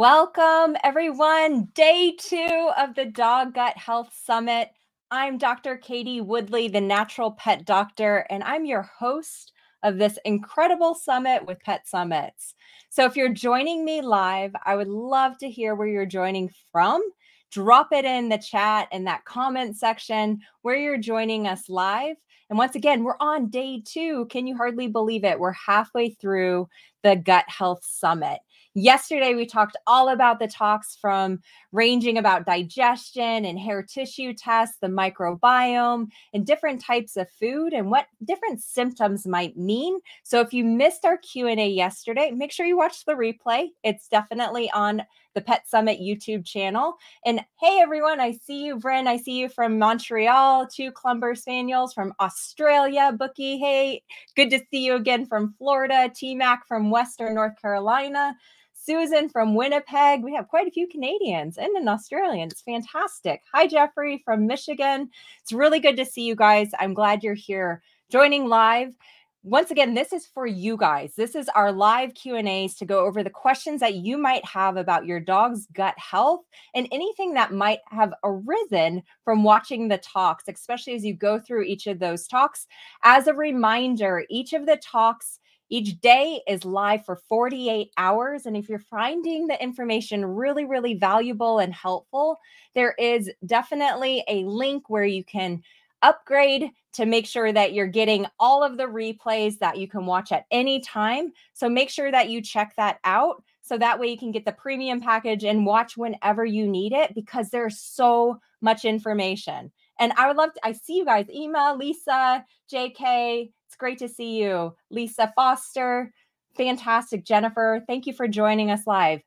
Welcome, everyone. Day two of the Dog Gut Health Summit. I'm Dr. Katie Woodley, the natural pet doctor, and I'm your host of this incredible summit with Pet Summits. So, if you're joining me live, I would love to hear where you're joining from. Drop it in the chat in that comment section where you're joining us live. And once again, we're on day two. Can you hardly believe it? We're halfway through the Gut Health Summit. Yesterday, we talked all about the talks from ranging about digestion and hair tissue tests, the microbiome, and different types of food and what different symptoms might mean. So if you missed our Q&A yesterday, make sure you watch the replay. It's definitely on the Pet Summit YouTube channel. And hey, everyone, I see you, Bryn. I see you from Montreal, two Clumber Spaniels from Australia, Bookie. Hey, good to see you again from Florida, T Mac from Western North Carolina. Susan from Winnipeg. We have quite a few Canadians and an Australian. It's fantastic. Hi, Jeffrey from Michigan. It's really good to see you guys. I'm glad you're here joining live once again this is for you guys this is our live q and a's to go over the questions that you might have about your dog's gut health and anything that might have arisen from watching the talks especially as you go through each of those talks as a reminder each of the talks each day is live for 48 hours. And if you're finding the information really, really valuable and helpful, there is definitely a link where you can upgrade to make sure that you're getting all of the replays that you can watch at any time. So make sure that you check that out. So that way you can get the premium package and watch whenever you need it because there's so much information. And I would love to, I see you guys, Ema, Lisa, JK. It's great to see you. Lisa Foster, fantastic. Jennifer, thank you for joining us live.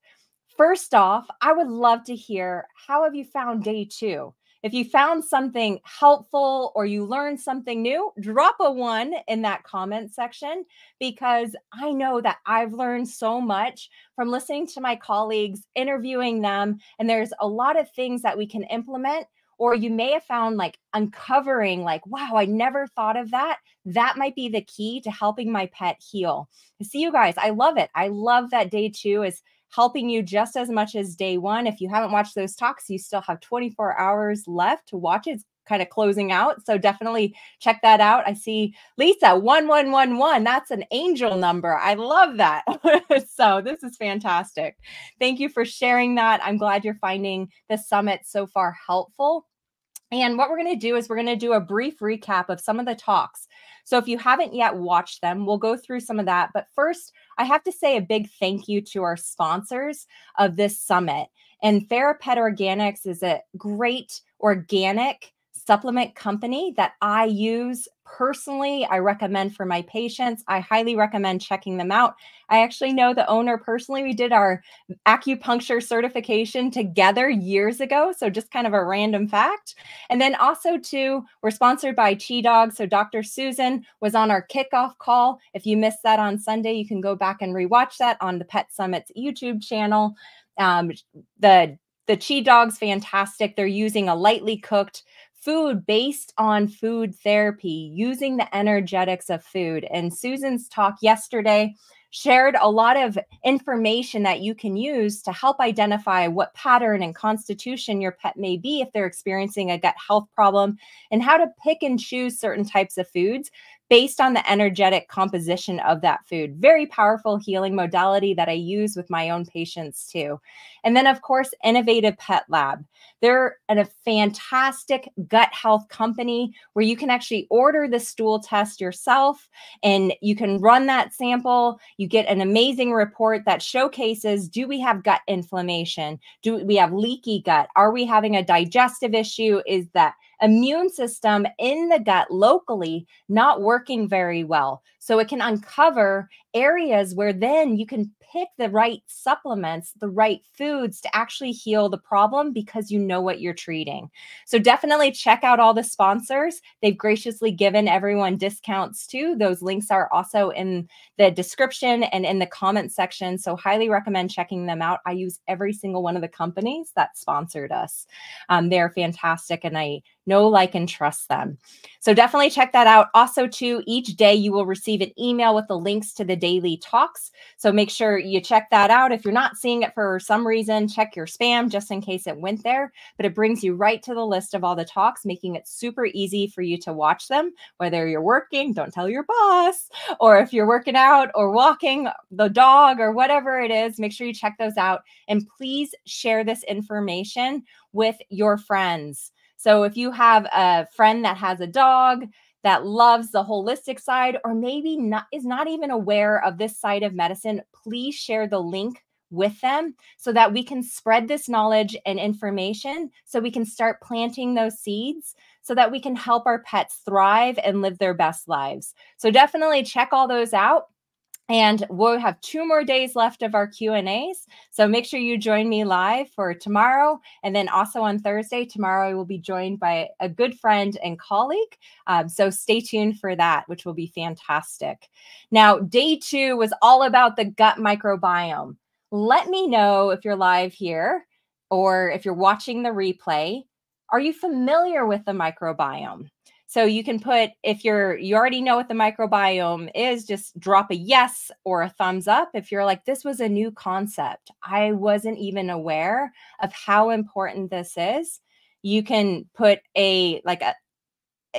First off, I would love to hear how have you found day two? If you found something helpful or you learned something new, drop a one in that comment section because I know that I've learned so much from listening to my colleagues, interviewing them, and there's a lot of things that we can implement. Or you may have found like uncovering, like, wow, I never thought of that. That might be the key to helping my pet heal. See you guys. I love it. I love that day two is helping you just as much as day one. If you haven't watched those talks, you still have 24 hours left to watch it. It's kind of closing out. So definitely check that out. I see Lisa 1111. That's an angel number. I love that. so this is fantastic. Thank you for sharing that. I'm glad you're finding the summit so far helpful. And what we're going to do is we're going to do a brief recap of some of the talks. So if you haven't yet watched them, we'll go through some of that. But first, I have to say a big thank you to our sponsors of this summit. And TheraPet Organics is a great organic supplement company that I use personally. I recommend for my patients. I highly recommend checking them out. I actually know the owner personally. We did our acupuncture certification together years ago. So just kind of a random fact. And then also too, we're sponsored by Chi Dog. So Dr. Susan was on our kickoff call. If you missed that on Sunday, you can go back and rewatch that on the Pet Summit's YouTube channel. Um, the the Chi Dog's fantastic. They're using a lightly cooked food based on food therapy, using the energetics of food. And Susan's talk yesterday shared a lot of information that you can use to help identify what pattern and constitution your pet may be if they're experiencing a gut health problem and how to pick and choose certain types of foods based on the energetic composition of that food. Very powerful healing modality that I use with my own patients too. And then, of course, Innovative Pet Lab. They're a fantastic gut health company where you can actually order the stool test yourself and you can run that sample. You get an amazing report that showcases do we have gut inflammation? Do we have leaky gut? Are we having a digestive issue? Is that immune system in the gut locally not working very well. So it can uncover areas where then you can pick the right supplements, the right foods to actually heal the problem because you know what you're treating. So definitely check out all the sponsors. They've graciously given everyone discounts too. Those links are also in the description and in the comment section. So highly recommend checking them out. I use every single one of the companies that sponsored us. Um, they're fantastic and I know, like, and trust them. So definitely check that out. Also, too, each day you will receive receive an email with the links to the daily talks. So make sure you check that out. If you're not seeing it for some reason, check your spam just in case it went there. But it brings you right to the list of all the talks, making it super easy for you to watch them, whether you're working, don't tell your boss, or if you're working out or walking the dog or whatever it is, make sure you check those out. And please share this information with your friends. So if you have a friend that has a dog that loves the holistic side or maybe not is not even aware of this side of medicine, please share the link with them so that we can spread this knowledge and information so we can start planting those seeds so that we can help our pets thrive and live their best lives. So definitely check all those out and we'll have two more days left of our q and a's. So make sure you join me live for tomorrow. And then also on thursday tomorrow i will be joined by a good friend and colleague. Um, so stay tuned for that which will be fantastic. Now day two was all about the gut microbiome. Let me know if you're live here or if you're watching the replay. Are you familiar with the microbiome so you can put if you're you already know what the microbiome is, just drop a yes or a thumbs up. If you're like this was a new concept, I wasn't even aware of how important this is. You can put a like a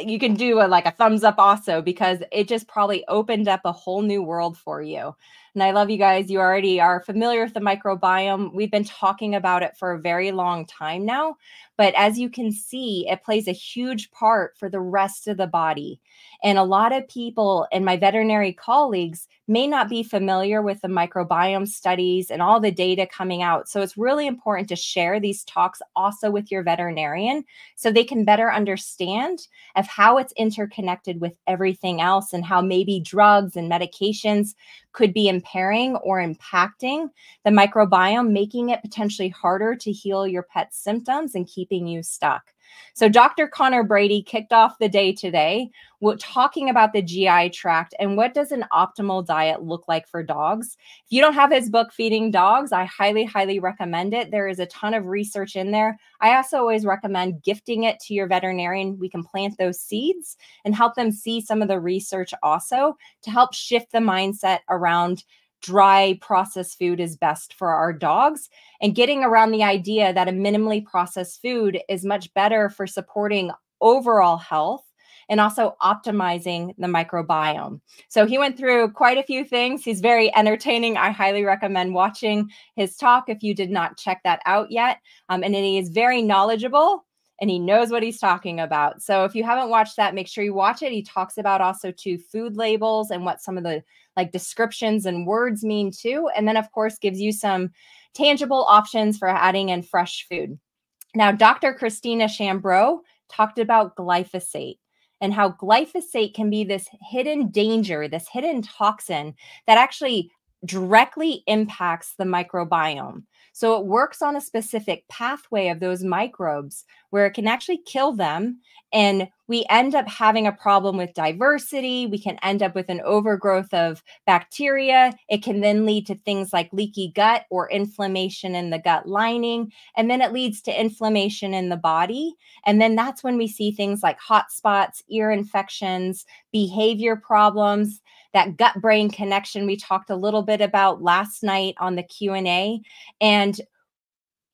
you can do a like a thumbs up also because it just probably opened up a whole new world for you. And I love you guys. You already are familiar with the microbiome. We've been talking about it for a very long time now. But as you can see, it plays a huge part for the rest of the body. And a lot of people and my veterinary colleagues may not be familiar with the microbiome studies and all the data coming out. So it's really important to share these talks also with your veterinarian so they can better understand of how it's interconnected with everything else and how maybe drugs and medications could be impairing or impacting the microbiome, making it potentially harder to heal your pet's symptoms and keeping you stuck. So, Dr. Conor Brady kicked off the day today talking about the GI tract and what does an optimal diet look like for dogs. If you don't have his book, Feeding Dogs, I highly, highly recommend it. There is a ton of research in there. I also always recommend gifting it to your veterinarian. We can plant those seeds and help them see some of the research also to help shift the mindset around dry processed food is best for our dogs and getting around the idea that a minimally processed food is much better for supporting overall health and also optimizing the microbiome. So he went through quite a few things. He's very entertaining. I highly recommend watching his talk if you did not check that out yet. Um, and he is very knowledgeable and he knows what he's talking about. So if you haven't watched that, make sure you watch it. He talks about also two food labels and what some of the like descriptions and words mean too. And then of course gives you some tangible options for adding in fresh food. Now, Dr. Christina Chambreau talked about glyphosate and how glyphosate can be this hidden danger, this hidden toxin that actually directly impacts the microbiome. So it works on a specific pathway of those microbes where it can actually kill them. And we end up having a problem with diversity. We can end up with an overgrowth of bacteria. It can then lead to things like leaky gut or inflammation in the gut lining. And then it leads to inflammation in the body. And then that's when we see things like hot spots, ear infections, behavior problems that gut brain connection we talked a little bit about last night on the Q&A and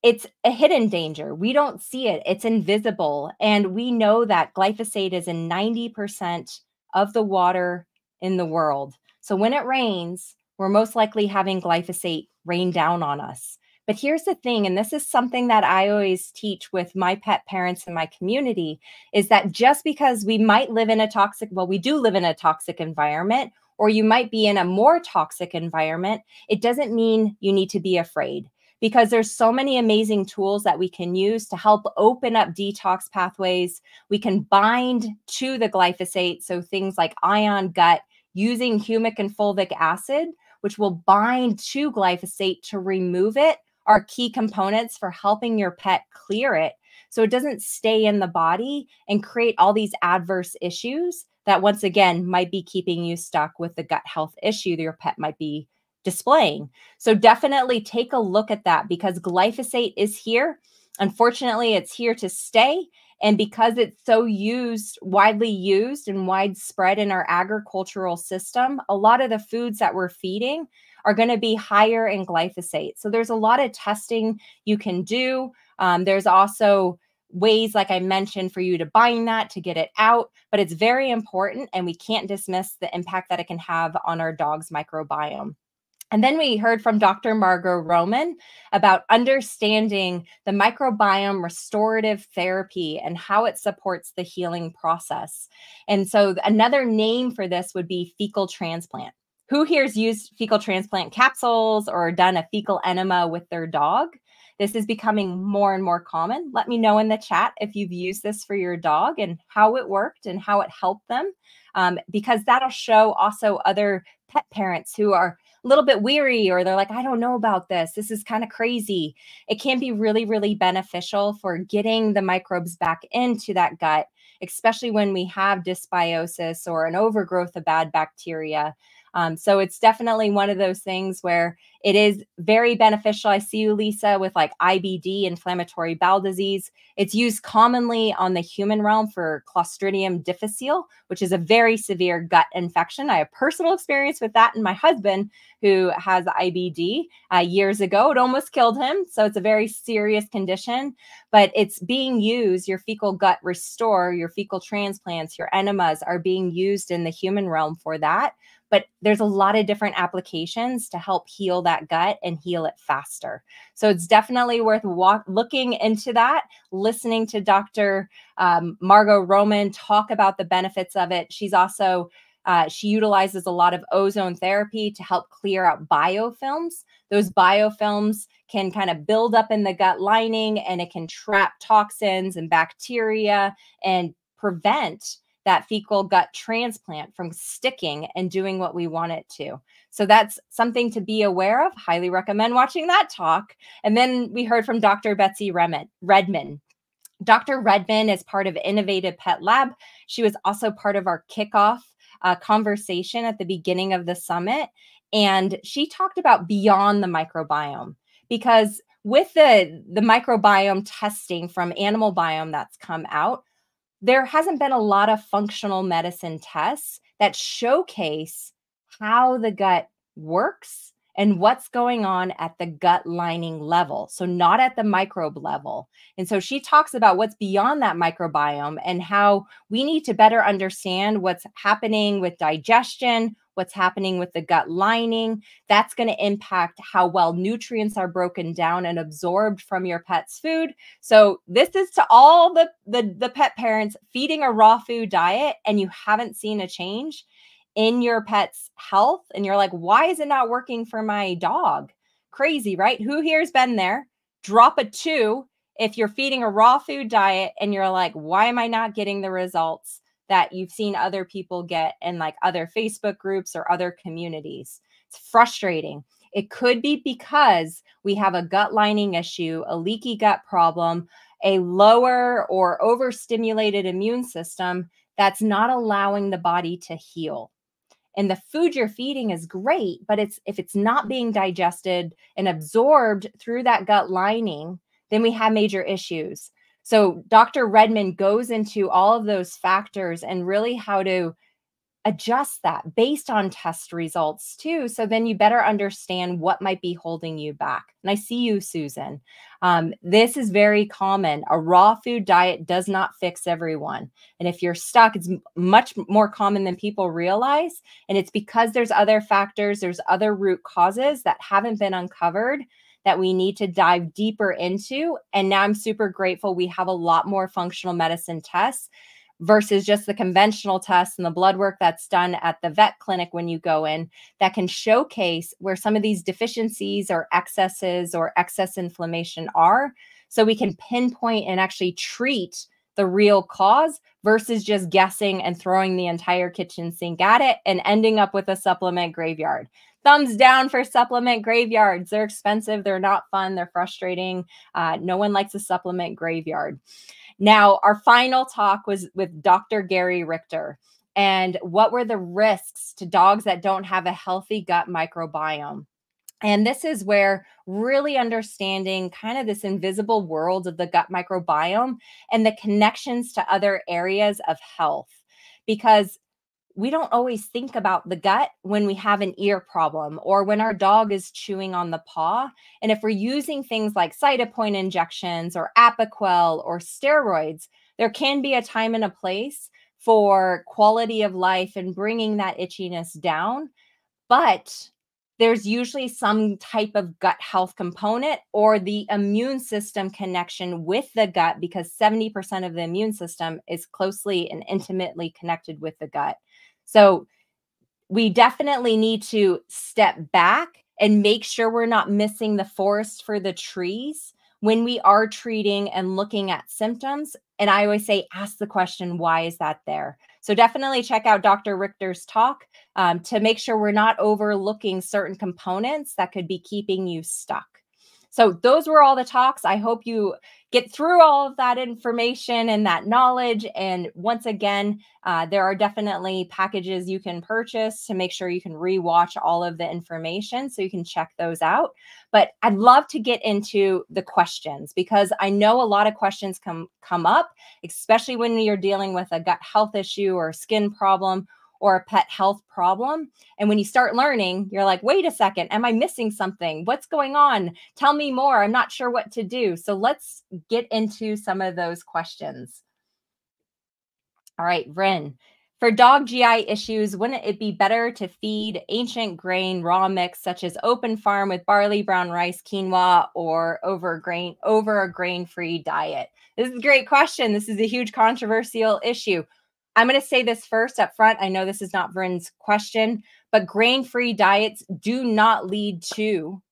it's a hidden danger. We don't see it. It's invisible and we know that glyphosate is in 90% of the water in the world. So when it rains, we're most likely having glyphosate rain down on us. But here's the thing, and this is something that I always teach with my pet parents in my community is that just because we might live in a toxic, well, we do live in a toxic environment, or you might be in a more toxic environment, it doesn't mean you need to be afraid because there's so many amazing tools that we can use to help open up detox pathways. We can bind to the glyphosate, so things like ion gut using humic and fulvic acid, which will bind to glyphosate to remove it, are key components for helping your pet clear it so it doesn't stay in the body and create all these adverse issues that once again might be keeping you stuck with the gut health issue that your pet might be displaying. So definitely take a look at that because glyphosate is here. Unfortunately, it's here to stay And because it's so used, widely used and widespread in our agricultural system, a lot of the foods that we're feeding are going to be higher in glyphosate. So there's a lot of testing you can do. Um, there's also ways, like I mentioned, for you to bind that to get it out, but it's very important and we can't dismiss the impact that it can have on our dog's microbiome. And then we heard from Dr. Margo Roman about understanding the microbiome restorative therapy and how it supports the healing process. And so, another name for this would be fecal transplant. Who here's used fecal transplant capsules or done a fecal enema with their dog? This is becoming more and more common. Let me know in the chat if you've used this for your dog and how it worked and how it helped them, um, because that'll show also other pet parents who are a little bit weary or they're like, I don't know about this. This is kind of crazy. It can be really, really beneficial for getting the microbes back into that gut, especially when we have dysbiosis or an overgrowth of bad bacteria. Um, so it's definitely one of those things where it is very beneficial. I see you, Lisa, with like IBD, inflammatory bowel disease. It's used commonly on the human realm for Clostridium difficile, which is a very severe gut infection. I have personal experience with that, and my husband, who has IBD uh, years ago, it almost killed him. So it's a very serious condition, but it's being used. Your fecal gut restore, your fecal transplants, your enemas are being used in the human realm for that but there's a lot of different applications to help heal that gut and heal it faster. So it's definitely worth walk, looking into that, listening to Dr. Um, Margo Roman talk about the benefits of it. She's also uh, she utilizes a lot of ozone therapy to help clear out biofilms. Those biofilms can kind of build up in the gut lining and it can trap toxins and bacteria and prevent that fecal gut transplant from sticking and doing what we want it to. So that's something to be aware of. Highly recommend watching that talk. And then we heard from Dr. Betsy Redman. Dr. Redman is part of Innovative Pet Lab. She was also part of our kickoff uh, conversation at the beginning of the summit. And she talked about beyond the microbiome because with the, the microbiome testing from Animal Biome that's come out, there hasn't been a lot of functional medicine tests that showcase how the gut works and what's going on at the gut lining level. So, not at the microbe level. And so, she talks about what's beyond that microbiome and how we need to better understand what's happening with digestion, what's happening with the gut lining. That's going to impact how well nutrients are broken down and absorbed from your pet's food. So this is to all the the, the pet parents feeding a raw food diet and you haven't seen a change in your pet's health and you're like, "Why is it not working for my dog?" Crazy, right? Who here's been there? Drop a 2 if you're feeding a raw food diet and you're like, "Why am I not getting the results?" that you've seen other people get in like other Facebook groups or other communities. It's frustrating. It could be because we have a gut lining issue, a leaky gut problem, a lower or overstimulated immune system that's not allowing the body to heal. And the food you're feeding is great, but it's if it's not being digested and absorbed through that gut lining, then we have major issues. So Dr. Redman goes into all of those factors and really how to adjust that based on test results too. So then you better understand what might be holding you back. And I see you, Susan. Um, this is very common. A raw food diet does not fix everyone. And if you're stuck, it's much more common than people realize. And it's because there's other factors, there's other root causes that haven't been uncovered that we need to dive deeper into. And now I'm super grateful we have a lot more functional medicine tests versus just the conventional tests and the blood work that's done at the vet clinic when you go in that can showcase where some of these deficiencies or excesses or excess inflammation are so we can pinpoint and actually treat the real cause versus just guessing and throwing the entire kitchen sink at it and ending up with a supplement graveyard thumbs down for supplement graveyards. They're expensive, they're not fun, they're frustrating. Uh, no one likes a supplement graveyard. Now, our final talk was with Dr. Gary Richter. And what were the risks to dogs that don't have a healthy gut microbiome? And this is where really understanding kind of this invisible world of the gut microbiome and the connections to other areas of health. Because we don't always think about the gut when we have an ear problem or when our dog is chewing on the paw. And if we're using things like Cytopoint injections or Apoquel or steroids, there can be a time and a place for quality of life and bringing that itchiness down. But there's usually some type of gut health component or the immune system connection with the gut because 70% of the immune system is closely and intimately connected with the gut. So we definitely need to step back and make sure we're not missing the forest for the trees when we are treating and looking at symptoms. And I always say, ask the question, why is that there? So definitely check out Dr. Richter's talk um, to make sure we're not overlooking certain components that could be keeping you stuck. So those were all the talks. I hope you get through all of that information and that knowledge. And once again, uh, there are definitely packages you can purchase to make sure you can rewatch all of the information so you can check those out. But I'd love to get into the questions because I know a lot of questions come come up, especially when you're dealing with a gut health issue or skin problem or a pet health problem. And when you start learning, you're like, wait a second, am I missing something? What's going on? Tell me more. I'm not sure what to do. So let's get into some of those questions. All right, Vrin. For dog GI issues, wouldn't it be better to feed ancient grain raw mix such as open farm with barley, brown rice, quinoa, or over grain over a grain-free diet? This is a great question. This is a huge controversial issue. I'm going to say this first up front. I know this is not Verin's question, but grain free diets do not lead to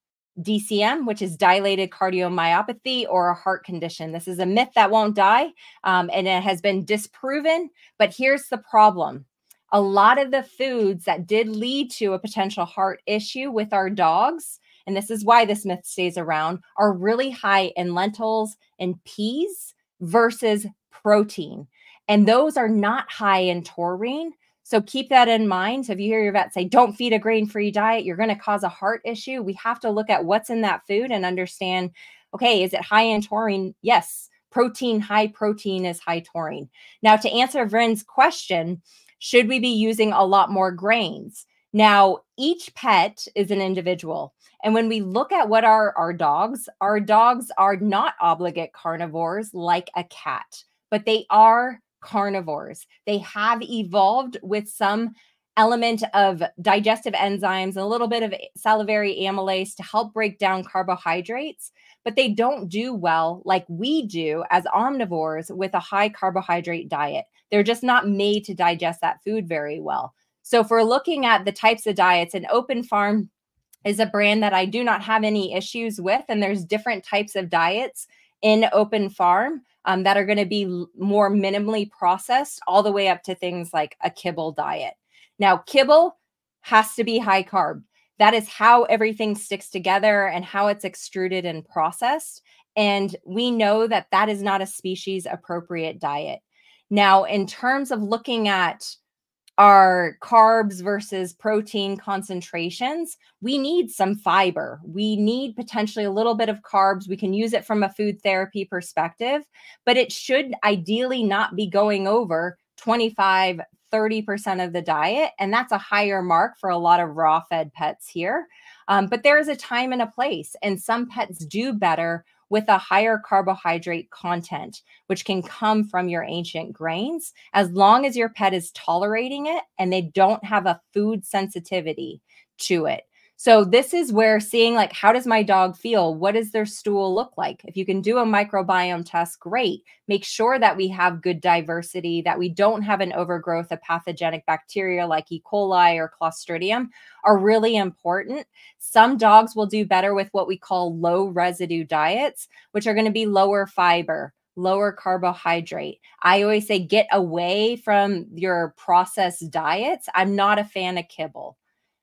DCM, which is dilated cardiomyopathy or a heart condition. This is a myth that won't die, um, and it has been disproven. But here's the problem a lot of the foods that did lead to a potential heart issue with our dogs, and this is why this myth stays around, are really high in lentils and peas versus protein. And those are not high in taurine. So keep that in mind. So if you hear your vet say, don't feed a grain free diet, you're going to cause a heart issue. We have to look at what's in that food and understand okay, is it high in taurine? Yes. Protein, high protein is high taurine. Now, to answer Vrin's question, should we be using a lot more grains? Now, each pet is an individual. And when we look at what are our dogs, our dogs are not obligate carnivores like a cat, but they are carnivores. They have evolved with some element of digestive enzymes, and a little bit of salivary amylase to help break down carbohydrates, but they don't do well like we do as omnivores with a high carbohydrate diet. They're just not made to digest that food very well. So, if we're looking at the types of diets, an open farm is a brand that I do not have any issues with, and there's different types of diets in open farm um, that are going to be more minimally processed, all the way up to things like a kibble diet. Now, kibble has to be high carb. That is how everything sticks together and how it's extruded and processed. And we know that that is not a species appropriate diet. Now, in terms of looking at our carbs versus protein concentrations, we need some fiber. We need potentially a little bit of carbs. We can use it from a food therapy perspective, but it should ideally not be going over 25, 30% of the diet. And that's a higher mark for a lot of raw fed pets here. Um, but there is a time and a place, and some pets do better with a higher carbohydrate content, which can come from your ancient grains, as long as your pet is tolerating it and they don't have a food sensitivity to it. So this is where seeing like how does my dog feel? What does their stool look like? If you can do a microbiome test, great. Make sure that we have good diversity, that we don't have an overgrowth of pathogenic bacteria like E. coli or Clostridium are really important. Some dogs will do better with what we call low residue diets, which are going to be lower fiber, lower carbohydrate. I always say get away from your processed diets. I'm not a fan of kibble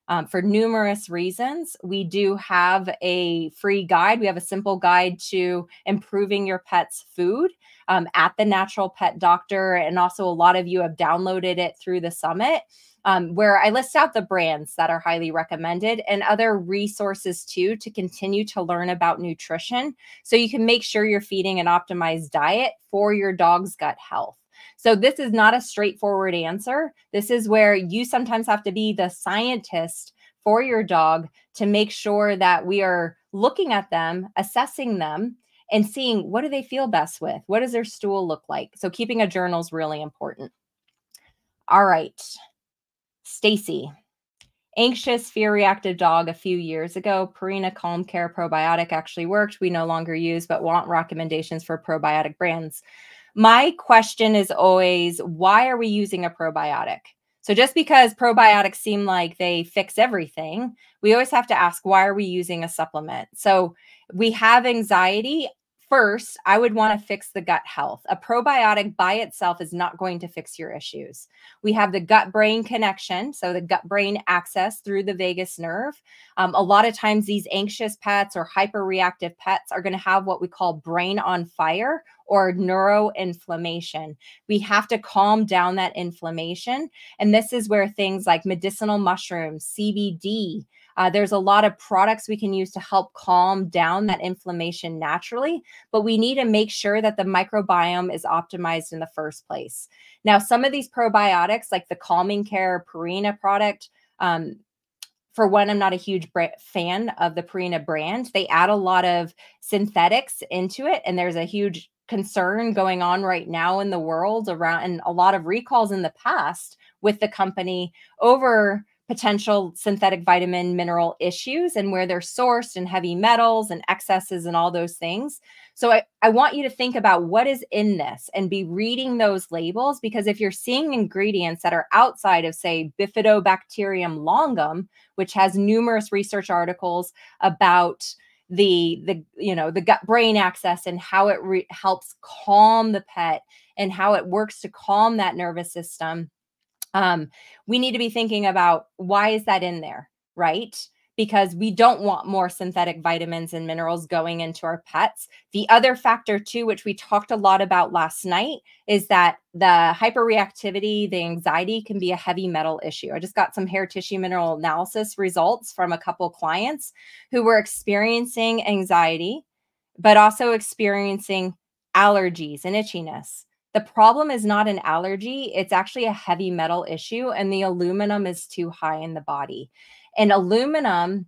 um, for numerous reasons. We do have a free guide. We have a simple guide to improving your pet's food um, at the Natural Pet Doctor. And also, a lot of you have downloaded it through the summit. um, where I list out the brands that are highly recommended and other resources too to continue to learn about nutrition so you can make sure you're feeding an optimized diet for your dog's gut health. So, this is not a straightforward answer. This is where you sometimes have to be the scientist for your dog to make sure that we are looking at them, assessing them, and seeing what do they feel best with? What does their stool look like? So, keeping a journal is really important. All right. Stacy, anxious, fear reactive dog a few years ago. Purina Calm Care probiotic actually worked. We no longer use, but want recommendations for probiotic brands. My question is always why are we using a probiotic? So just because probiotics seem like they fix everything, we always have to ask why are we using a supplement? So we have anxiety First, I would want to fix the gut health. A probiotic by itself is not going to fix your issues. We have the gut brain connection, so the gut brain axis through the vagus nerve. Um, a lot of times, these anxious pets or hyperreactive pets are going to have what we call brain on fire or neuroinflammation. We have to calm down that inflammation. And this is where things like medicinal mushrooms, CBD, uh, there's a lot of products we can use to help calm down that inflammation naturally, but we need to make sure that the microbiome is optimized in the first place. Now, some of these probiotics, like the Calming Care Purina product, um, for one, I'm not a huge fan of the Purina brand. They add a lot of synthetics into it, and there's a huge concern going on right now in the world around and a lot of recalls in the past with the company over potential synthetic vitamin mineral issues and where they're sourced and heavy metals and excesses and all those things. So I, I want you to think about what is in this and be reading those labels because if you're seeing ingredients that are outside of, say, Bifidobacterium longum, which has numerous research articles about the the you know the gut brain axis and how it helps calm the pet and how it works to calm that nervous system um, we need to be thinking about why is that in there, right? Because we don't want more synthetic vitamins and minerals going into our pets. The other factor, too, which we talked a lot about last night, is that the hyperreactivity, the anxiety can be a heavy metal issue. I just got some hair tissue mineral analysis results from a couple clients who were experiencing anxiety, but also experiencing allergies and itchiness. The problem is not an allergy, it's actually a heavy metal issue, and the aluminum is too high in the body. And aluminum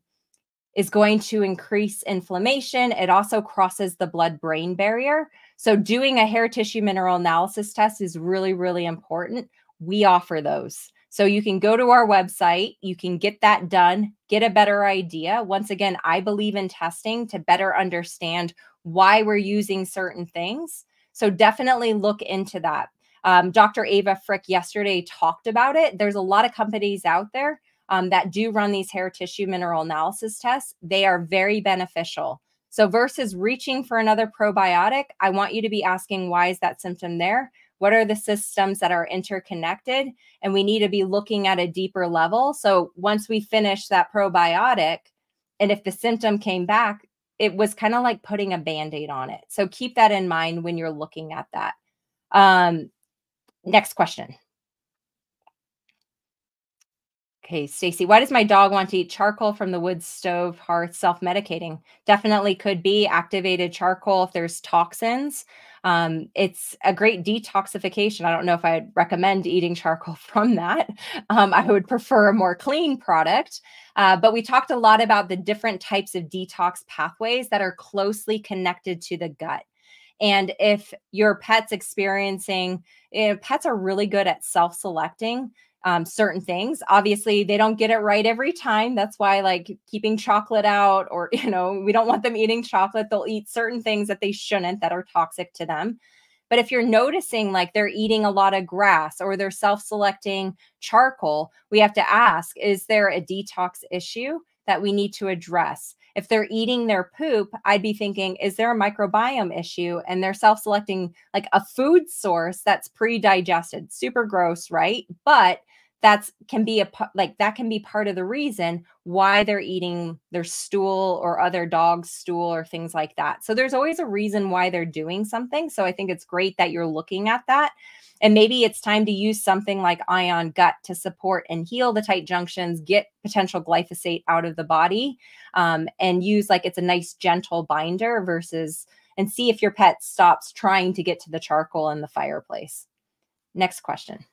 is going to increase inflammation. It also crosses the blood brain barrier. So, doing a hair tissue mineral analysis test is really, really important. We offer those. So, you can go to our website, you can get that done, get a better idea. Once again, I believe in testing to better understand why we're using certain things so definitely look into that. Um, Dr. Ava Frick yesterday talked about it. There's a lot of companies out there um, that do run these hair tissue mineral analysis tests. They are very beneficial. So versus reaching for another probiotic, I want you to be asking why is that symptom there? What are the systems that are interconnected? And we need to be looking at a deeper level. So once we finish that probiotic, and if the symptom came back, it was kind of like putting a band-aid on it. So keep that in mind when you're looking at that. Um, next question. Okay, Stacy, why does my dog want to eat charcoal from the wood stove hearth self-medicating? Definitely could be activated charcoal if there's toxins. Um, it's a great detoxification. I don't know if I'd recommend eating charcoal from that. Um, I would prefer a more clean product. Uh, but we talked a lot about the different types of detox pathways that are closely connected to the gut. And if your pet's experiencing, you know, pets are really good at self selecting um, certain things. Obviously, they don't get it right every time. That's why, like, keeping chocolate out, or, you know, we don't want them eating chocolate. They'll eat certain things that they shouldn't that are toxic to them. But if you're noticing like they're eating a lot of grass or they're self selecting charcoal, we have to ask is there a detox issue that we need to address? If they're eating their poop, I'd be thinking, is there a microbiome issue? And they're self selecting like a food source that's pre digested. Super gross, right? But that's can be a like that can be part of the reason why they're eating their stool or other dog's stool or things like that. So there's always a reason why they're doing something. So I think it's great that you're looking at that. And maybe it's time to use something like ion gut to support and heal the tight junctions, get potential glyphosate out of the body, um, and use like it's a nice gentle binder versus and see if your pet stops trying to get to the charcoal in the fireplace. Next question.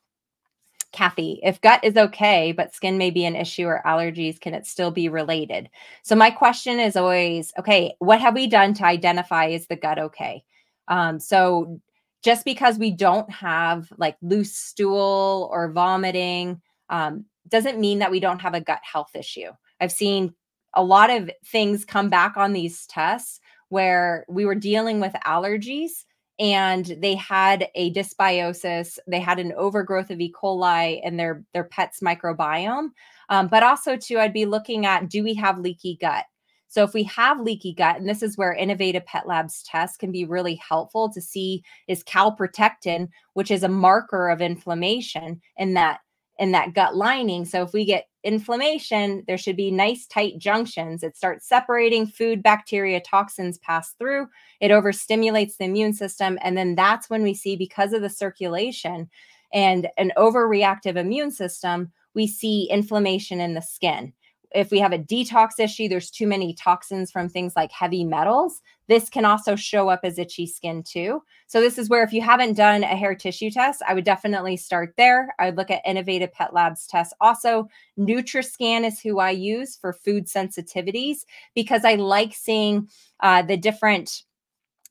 Kathy, if gut is okay, but skin may be an issue or allergies, can it still be related? So, my question is always okay, what have we done to identify is the gut okay? Um, so, just because we don't have like loose stool or vomiting um, doesn't mean that we don't have a gut health issue. I've seen a lot of things come back on these tests where we were dealing with allergies and they had a dysbiosis they had an overgrowth of e. coli in their their pet's microbiome um, but also too i'd be looking at do we have leaky gut? So if we have leaky gut and this is where innovative pet labs tests can be really helpful to see is calprotectin which is a marker of inflammation in that in that gut lining so if we get inflammation, there should be nice tight junctions. It starts separating food, bacteria, toxins pass through. It overstimulates the immune system. And then that's when we see, because of the circulation and an overreactive immune system, we see inflammation in the skin if we have a detox issue, there's too many toxins from things like heavy metals. This can also show up as itchy skin too. So this is where if you haven't done a hair tissue test, I would definitely start there. I would look at Innovative Pet Labs tests. Also, Nutriscan is who I use for food sensitivities because I like seeing uh, the different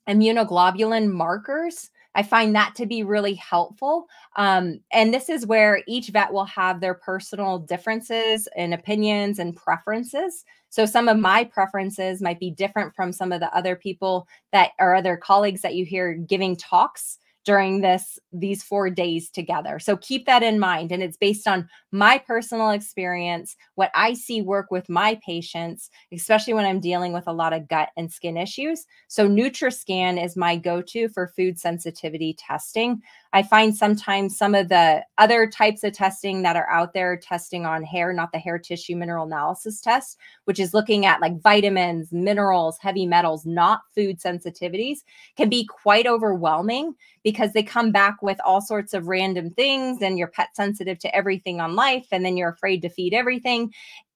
immunoglobulin markers I find that to be really helpful. Um, and this is where each vet will have their personal differences and opinions and preferences. So some of my preferences might be different from some of the other people that are other colleagues that you hear giving talks during this these 4 days together. So keep that in mind and it's based on my personal experience, what I see work with my patients, especially when I'm dealing with a lot of gut and skin issues. So Nutriscan is my go-to for food sensitivity testing. I find sometimes some of the other types of testing that are out there testing on hair, not the hair tissue mineral analysis test, which is looking at like vitamins, minerals, heavy metals, not food sensitivities, can be quite overwhelming because they come back with all sorts of random things and you're pet sensitive to everything on life and then you're afraid to feed everything.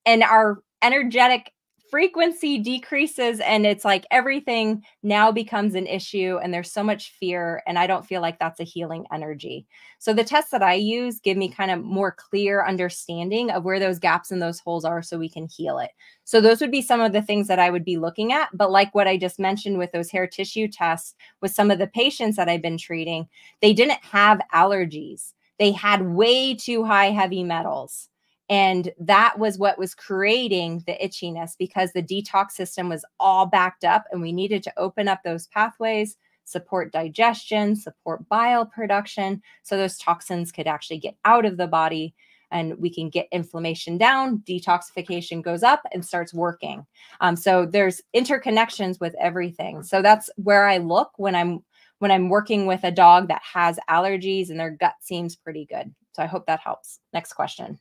And our energetic frequency decreases and it's like everything now becomes an issue and there's so much fear and i don't feel like that's a healing energy. So the tests that i use give me kind of more clear understanding of where those gaps and those holes are so we can heal it. So those would be some of the things that i would be looking at but like what i just mentioned with those hair tissue tests with some of the patients that i've been treating they didn't have allergies. They had way too high heavy metals and that was what was creating the itchiness because the detox system was all backed up and we needed to open up those pathways, support digestion, support bile production so those toxins could actually get out of the body and we can get inflammation down, detoxification goes up and starts working. Um, so there's interconnections with everything. So that's where I look when I'm when I'm working with a dog that has allergies and their gut seems pretty good. So I hope that helps. Next question.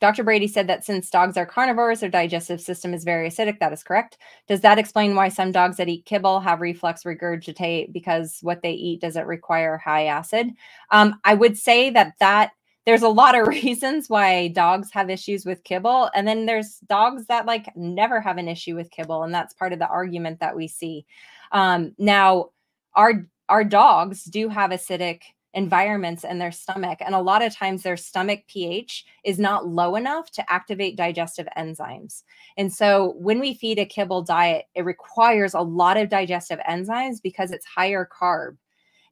Dr. Brady said that since dogs are carnivores, their digestive system is very acidic. That is correct. Does that explain why some dogs that eat kibble have reflux regurgitate because what they eat doesn't require high acid? Um, I would say that that there's a lot of reasons why dogs have issues with kibble and then there's dogs that like never have an issue with kibble and that's part of the argument that we see um, now our our dogs do have acidic environments in their stomach. And a lot of times their stomach pH is not low enough to activate digestive enzymes. And so when we feed a kibble diet, it requires a lot of digestive enzymes because it's higher carb.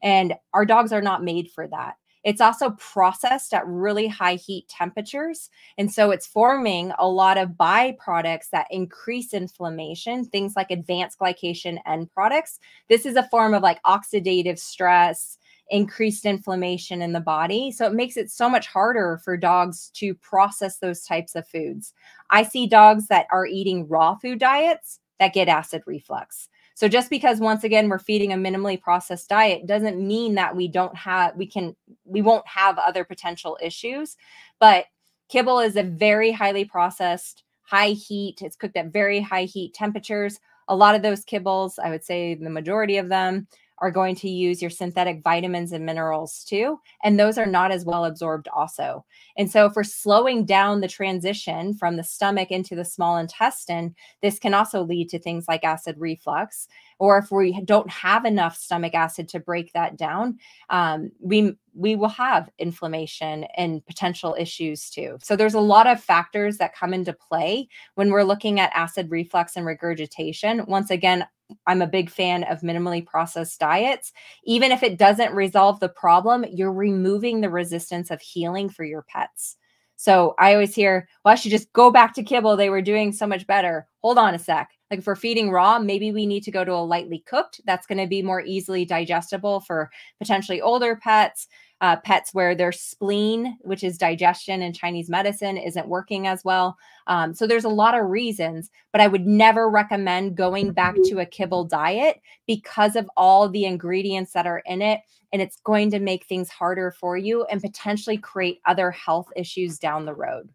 And our dogs are not made for that. It's also processed at really high heat temperatures. And so it's forming a lot of byproducts that increase inflammation, things like advanced glycation end products. This is a form of like oxidative stress, increased inflammation in the body. So it makes it so much harder for dogs to process those types of foods. I see dogs that are eating raw food diets that get acid reflux. So just because once again we're feeding a minimally processed diet doesn't mean that we don't have we can we won't have other potential issues. But kibble is a very highly processed, high heat. It's cooked at very high heat temperatures. A lot of those kibbles, I would say the majority of them are going to use your synthetic vitamins and minerals too. And those are not as well absorbed, also. And so, if we're slowing down the transition from the stomach into the small intestine, this can also lead to things like acid reflux. Or if we don't have enough stomach acid to break that down, um, we we will have inflammation and potential issues too. So there's a lot of factors that come into play when we're looking at acid reflux and regurgitation. Once again, I'm a big fan of minimally processed diets. Even if it doesn't resolve the problem, you're removing the resistance of healing for your pets. So I always hear, well, I should just go back to kibble. They were doing so much better. Hold on a sec. Like if we're feeding raw, maybe we need to go to a lightly cooked. That's going to be more easily digestible for potentially older pets uh, pets where their spleen, which is digestion in Chinese medicine, isn't working as well. Um, so there's a lot of reasons, but I would never recommend going back to a kibble diet because of all the ingredients that are in it. And it's going to make things harder for you and potentially create other health issues down the road.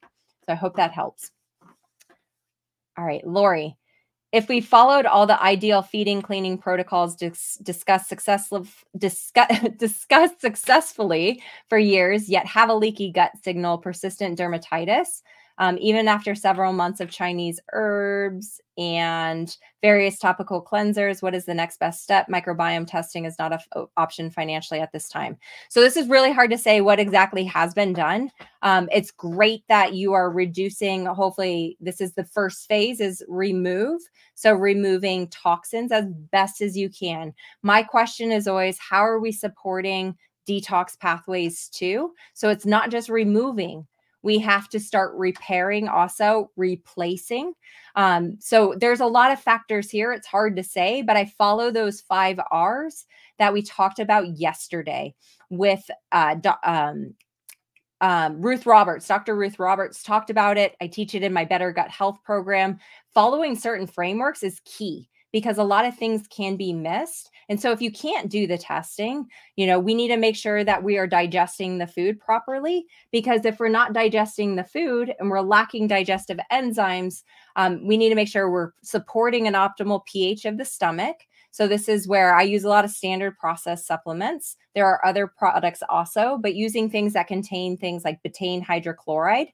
So I hope that helps. All right, Lori if we followed all the ideal feeding cleaning protocols dis- discussed successfully discuss, discussed successfully for years yet have a leaky gut signal persistent dermatitis um, even after several months of Chinese herbs and various topical cleansers. What is the next best step? Microbiome testing is not an option financially at this time. So, this is really hard to say what exactly has been done. Um, it's great that you are reducing, hopefully, this is the first phase is remove. So, removing toxins as best as you can. My question is always how are we supporting? detox pathways too. So it's not just removing, we have to start repairing, also replacing. Um, so there's a lot of factors here. It's hard to say, but I follow those five R's that we talked about yesterday with uh, um, um, Ruth Roberts, Dr. Ruth Roberts talked about it. I teach it in my Better Gut Health program. Following certain frameworks is key because a lot of things can be missed. And so if you can't do the testing, you know, we need to make sure that we are digesting the food properly because if we're not digesting the food and we're lacking digestive enzymes, um, we need to make sure we're supporting an optimal pH of the stomach. So this is where I use a lot of standard process supplements. There are other products also, but using things that contain things like betaine hydrochloride,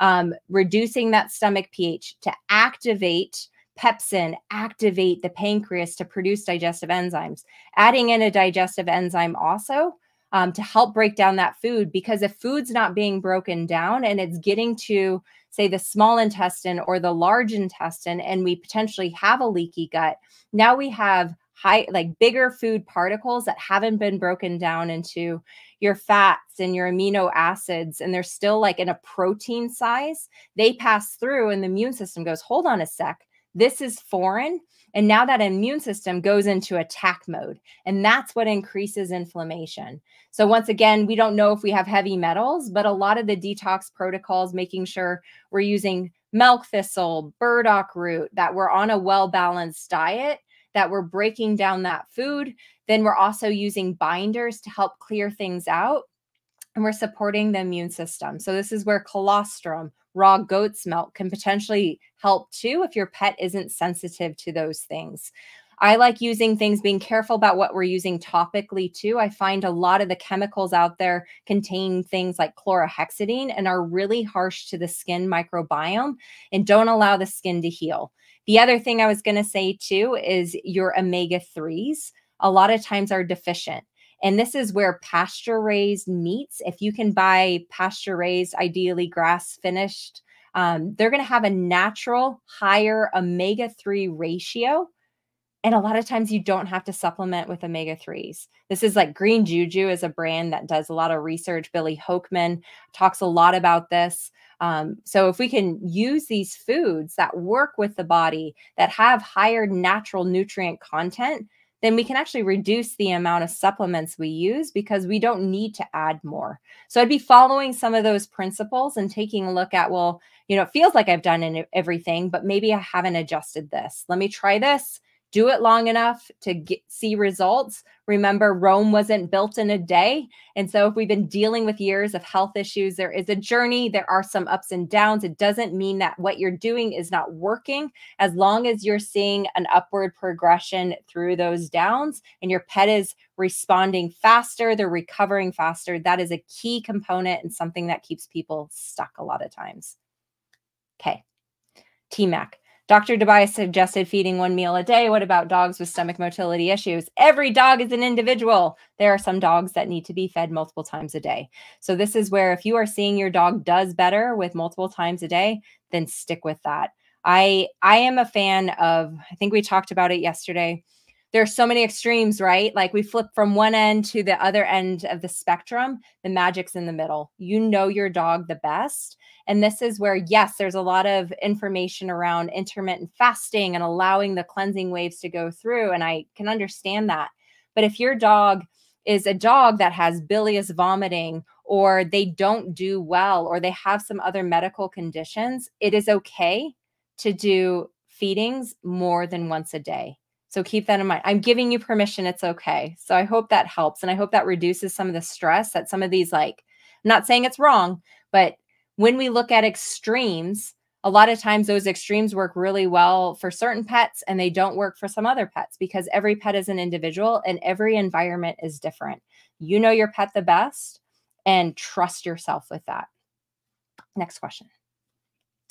um, reducing that stomach pH to activate pepsin activate the pancreas to produce digestive enzymes. Adding in a digestive enzyme also um, to help break down that food because if food's not being broken down and it's getting to say the small intestine or the large intestine and we potentially have a leaky gut now we have high like bigger food particles that haven't been broken down into your fats and your amino acids and they're still like in a protein size they pass through and the immune system goes hold on a sec this is foreign. And now that immune system goes into attack mode. And that's what increases inflammation. So, once again, we don't know if we have heavy metals, but a lot of the detox protocols, making sure we're using milk thistle, burdock root, that we're on a well balanced diet, that we're breaking down that food. Then we're also using binders to help clear things out. And we're supporting the immune system. So, this is where colostrum, raw goat's milk can potentially help too if your pet isn't sensitive to those things. I like using things, being careful about what we're using topically too. I find a lot of the chemicals out there contain things like chlorhexidine and are really harsh to the skin microbiome and don't allow the skin to heal. The other thing I was going to say too is your omega 3s a lot of times are deficient. And this is where pasture raised meats, if you can buy pasture raised, ideally grass finished, um, they're going to have a natural higher omega 3 ratio. And a lot of times you don't have to supplement with omega 3s. This is like Green Juju is a brand that does a lot of research. Billy Hoekman talks a lot about this. Um, so if we can use these foods that work with the body that have higher natural nutrient content, then we can actually reduce the amount of supplements we use because we don't need to add more. So I'd be following some of those principles and taking a look at, well, you know, it feels like I've done everything, but maybe I haven't adjusted this. Let me try this, do it long enough to get, see results. Remember, Rome wasn't built in a day. And so, if we've been dealing with years of health issues, there is a journey. There are some ups and downs. It doesn't mean that what you're doing is not working. As long as you're seeing an upward progression through those downs and your pet is responding faster, they're recovering faster, that is a key component and something that keeps people stuck a lot of times. Okay. TMAC. Dr. Tobias suggested feeding one meal a day. What about dogs with stomach motility issues? Every dog is an individual. There are some dogs that need to be fed multiple times a day. So, this is where if you are seeing your dog does better with multiple times a day, then stick with that. I I am a fan of I think we talked about it yesterday there's so many extremes, right? Like we flip from one end to the other end of the spectrum. The magic's in the middle. You know your dog the best. And this is where, yes, there's a lot of information around intermittent fasting and allowing the cleansing waves to go through. And I can understand that. But if your dog is a dog that has bilious vomiting or they don't do well or they have some other medical conditions, it is okay to do feedings more than once a day. So keep that in mind. I'm giving you permission. It's okay. So I hope that helps. And I hope that reduces some of the stress that some of these, like, I'm not saying it's wrong, but when we look at extremes, a lot of times those extremes work really well for certain pets and they don't work for some other pets because every pet is an individual and every environment is different. You know your pet the best and trust yourself with that. Next question.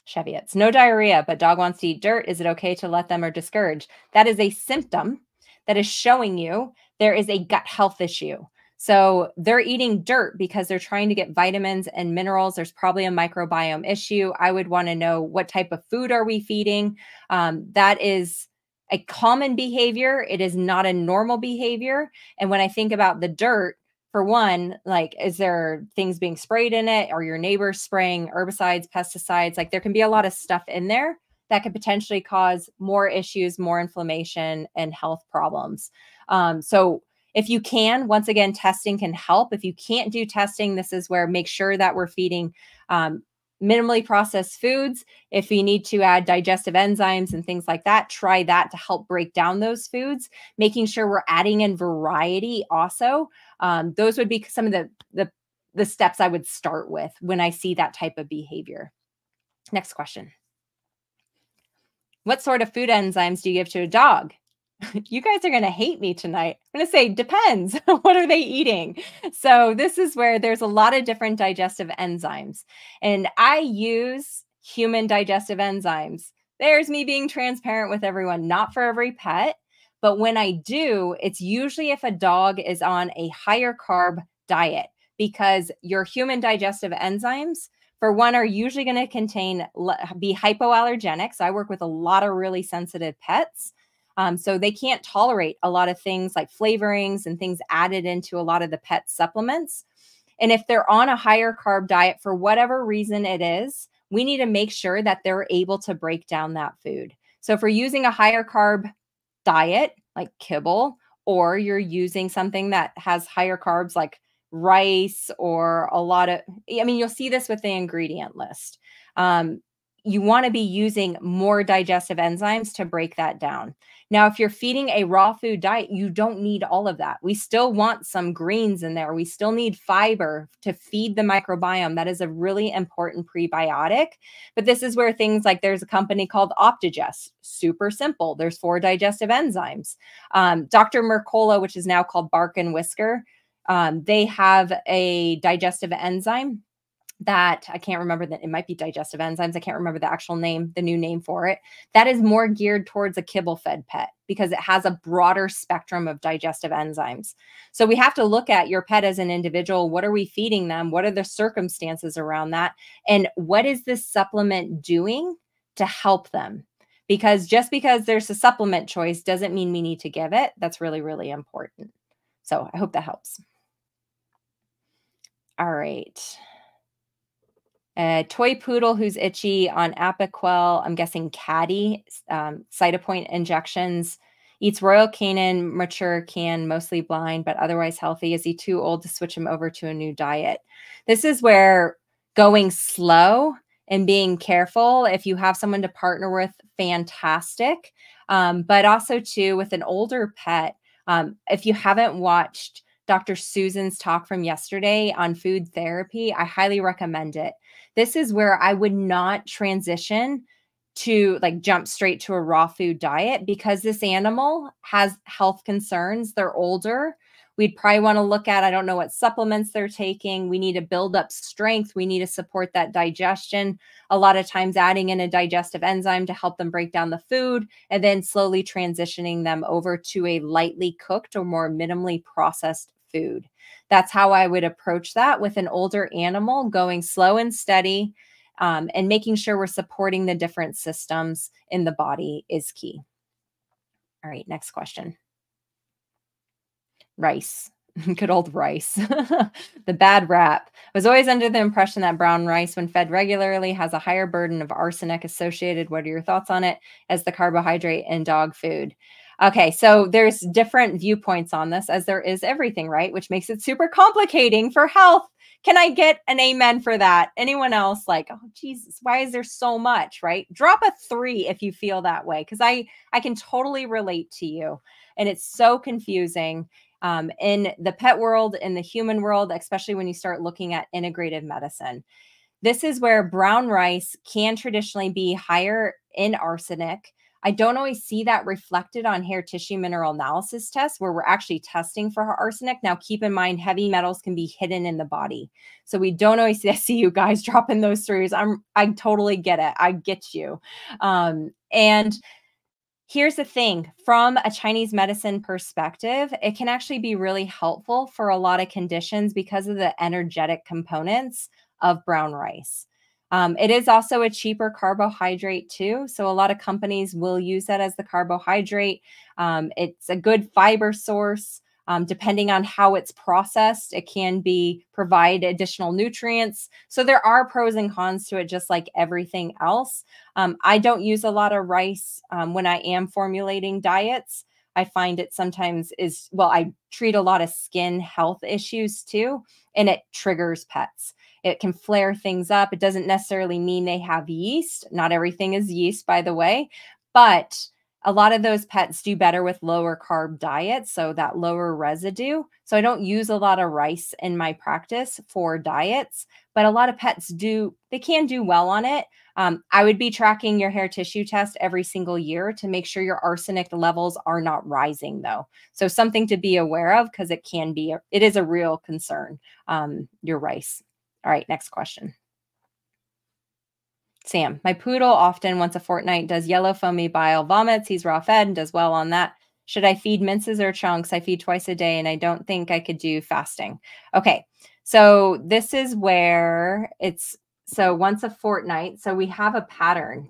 Cheviot's. No diarrhea, but dog wants to eat dirt. Is it okay to let them or discourage? That is a symptom that is showing you there is a gut health issue. So they're eating dirt because they're trying to get vitamins and minerals. There's probably a microbiome issue. I would want to know what type of food are we feeding. Um, that is a common behavior. It is not a normal behavior. And when I think about the dirt, for one, like, is there things being sprayed in it? Are your neighbors spraying herbicides, pesticides? Like, there can be a lot of stuff in there that could potentially cause more issues, more inflammation, and health problems. Um, so, if you can, once again, testing can help. If you can't do testing, this is where make sure that we're feeding um, minimally processed foods. If you need to add digestive enzymes and things like that, try that to help break down those foods. Making sure we're adding in variety also. Um, those would be some of the, the the steps I would start with when I see that type of behavior. Next question. What sort of food enzymes do you give to a dog? you guys are going to hate me tonight. I'm going to say depends. what are they eating? So, this is where there's a lot of different digestive enzymes. And I use human digestive enzymes. There's me being transparent with everyone, not for every pet. But when I do, it's usually if a dog is on a higher carb diet because your human digestive enzymes for one are usually going to contain be hypoallergenic so i work with a lot of really sensitive pets um, so they can't tolerate a lot of things like flavorings and things added into a lot of the pet supplements. And if they're on a higher carb diet for whatever reason it is, we need to make sure that they're able to break down that food. So if we're using a higher carb diet like kibble, or you're using something that has higher carbs like rice or a lot of, I mean, you'll see this with the ingredient list. Um, you want to be using more digestive enzymes to break that down. Now, if you're feeding a raw food diet, you don't need all of that. We still want some greens in there. We still need fiber to feed the microbiome. That is a really important prebiotic. But this is where things like there's a company called Optigest, super simple. There's four digestive enzymes. Um, Dr. Mercola, which is now called Bark and Whisker, um, they have a digestive enzyme that I can't remember that it might be digestive enzymes. I can't remember the actual name, the new name for it. That is more geared towards a kibble fed pet because it has a broader spectrum of digestive enzymes. So we have to look at your pet as an individual. What are we feeding them? What are the circumstances around that? And what is this supplement doing to help them? Because just because there's a supplement choice doesn't mean we need to give it. That's really, really important. So I hope that helps. All right. A toy poodle who's itchy on Apoquel, I'm guessing Caddy, um, Cytopoint injections, eats Royal Canin, mature can, mostly blind, but otherwise healthy. Is he too old to switch him over to a new diet? This is where going slow and being careful. If you have someone to partner with, fantastic. Um, but also, too, with an older pet, um, if you haven't watched Dr. Susan's talk from yesterday on food therapy, I highly recommend it. This is where I would not transition to like jump straight to a raw food diet because this animal has health concerns. They're older. We'd probably want to look at i don't know what supplements they're taking. We need to build up strength. We need to support that digestion. A lot of times adding in a digestive enzyme to help them break down the food and then slowly transitioning them over to a lightly cooked or more minimally processed food that's how i would approach that with an older animal going slow and steady um, and making sure we're supporting the different systems in the body is key all right next question rice. Good old rice. the bad rap. I was always under the impression that brown rice, when fed regularly, has a higher burden of arsenic associated. What are your thoughts on it as the carbohydrate in dog food? Okay, so there's different viewpoints on this, as there is everything, right? Which makes it super complicating for health. Can I get an amen for that? Anyone else like, oh Jesus, why is there so much, right? Drop a three if you feel that way, because I I can totally relate to you, and it's so confusing um, in the pet world, in the human world, especially when you start looking at integrative medicine. This is where brown rice can traditionally be higher in arsenic. I don't always see that reflected on hair tissue mineral analysis tests where we're actually testing for arsenic. Now, keep in mind, heavy metals can be hidden in the body. So we don't always see you guys dropping those throughs. I'm I totally get it. I get you. Um, and Here's the thing from a Chinese medicine perspective, it can actually be really helpful for a lot of conditions because of the energetic components of brown rice. Um, it is also a cheaper carbohydrate too. So a lot of companies will use that as the carbohydrate. Um, it's a good fiber source. Um, depending on how it's processed, it can be provide additional nutrients. So there are pros and cons to it, just like everything else. Um, I don't use a lot of rice um, when I am formulating diets. I find it sometimes is well, I treat a lot of skin health issues too, and it triggers pets. It can flare things up. It doesn't necessarily mean they have yeast. Not everything is yeast, by the way, but a lot of those pets do better with lower carb diets, so that lower residue. So I don't use a lot of rice in my practice for diets, but a lot of pets do, they can do well on it. Um, I would be tracking your hair tissue test every single year to make sure your arsenic levels are not rising, though. So something to be aware of because it can be, a, it is a real concern, um, your rice. All right, next question. Sam, my poodle often once a fortnight does yellow foamy bile vomits. He's raw fed and does well on that. Should I feed minces or chunks? I feed twice a day and I don't think I could do fasting. Okay. So this is where it's so once a fortnight. So we have a pattern.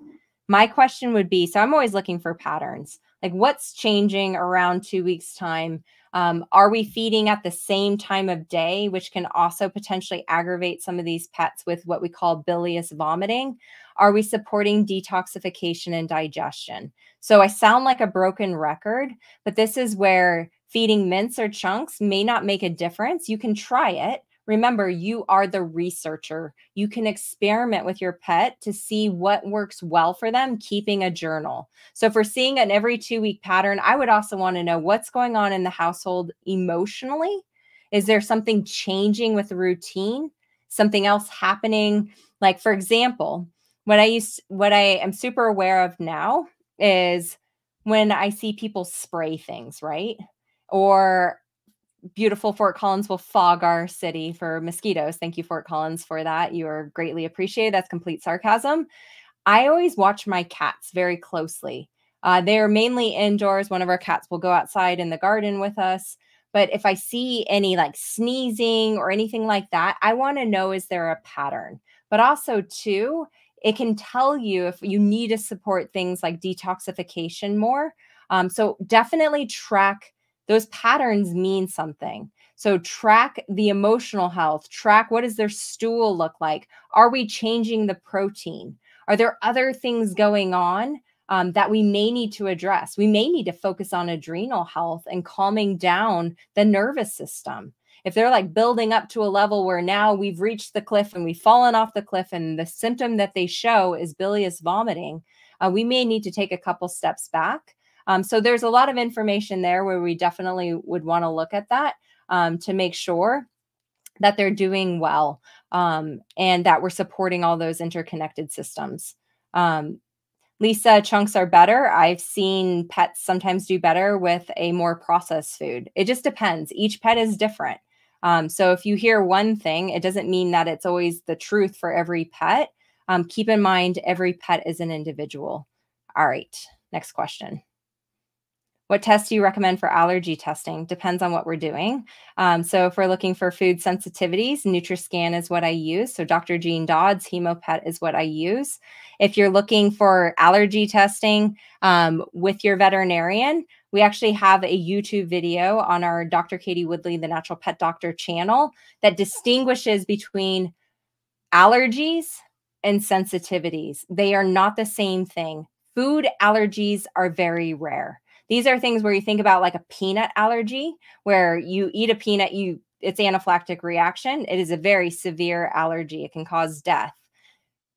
My question would be so I'm always looking for patterns. Like what's changing around two weeks' time? Um, are we feeding at the same time of day, which can also potentially aggravate some of these pets with what we call bilious vomiting? Are we supporting detoxification and digestion? So I sound like a broken record, but this is where feeding mints or chunks may not make a difference. You can try it. Remember, you are the researcher. You can experiment with your pet to see what works well for them, keeping a journal. So, for seeing an every two week pattern, I would also want to know what's going on in the household emotionally. Is there something changing with the routine? Something else happening? Like, for example, what I used, what I am super aware of now is when I see people spray things, right? Or beautiful Fort Collins will fog our city for mosquitoes. Thank you, Fort Collins, for that. You are greatly appreciated. That's complete sarcasm. I always watch my cats very closely. Uh, they're mainly indoors. One of our cats will go outside in the garden with us. But if I see any like sneezing or anything like that, I want to know is there a pattern? But also, too, it can tell you if you need to support things like detoxification more. Um, so definitely track those patterns mean something. So track the emotional health, track what does their stool look like? Are we changing the protein? Are there other things going on um, that we may need to address? We may need to focus on adrenal health and calming down the nervous system If they're like building up to a level where now we've reached the cliff and we've fallen off the cliff, and the symptom that they show is bilious vomiting, uh, we may need to take a couple steps back. Um, so there's a lot of information there where we definitely would want to look at that um, to make sure that they're doing well um, and that we're supporting all those interconnected systems. Um, Lisa, chunks are better. I've seen pets sometimes do better with a more processed food. It just depends. Each pet is different. Um, so if you hear one thing, it doesn't mean that it's always the truth for every pet. Um, keep in mind, every pet is an individual. All right, next question. What tests do you recommend for allergy testing? Depends on what we're doing. Um, so if we're looking for food sensitivities, NutriScan is what I use. So Dr. Jean Dodds, HemoPet is what I use. If you're looking for allergy testing um, with your veterinarian, we actually have a YouTube video on our Dr. Katie Woodley, the Natural Pet Doctor channel that distinguishes between allergies and sensitivities. They are not the same thing. Food allergies are very rare. These are things where you think about like a peanut allergy, where you eat a peanut, you it's anaphylactic reaction. It is a very severe allergy. It can cause death.